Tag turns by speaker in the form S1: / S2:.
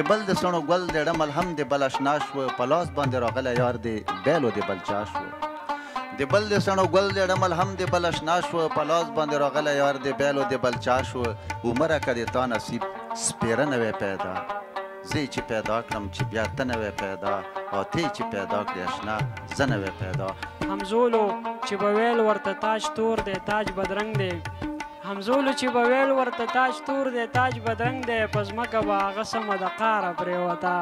S1: د بل د سړو ګل د ډمل هم د بل آشنا شو په لاس باندې راغله یار دی بیلو د بل چا شو د بل د سړو ګل د ډمل هم د بل آشنا شو په لاس باندې راغله یار دی بیلو د بل چا شو عمره کړي تا نصیب سپیره نه وی پیدا زه چې پیدا کړم چې بیا ته نه وی پیدا او ته چې پیدا کړې آشنا زه نه وی پیدا
S2: همزولو چې به ویل ورته تاج تور دی تاج بدرنګ دی همزولو چې به ویل ورته تاج تور دی تاج بدرنګ دی په ځمکه به هغه سمه د قاره پرېوته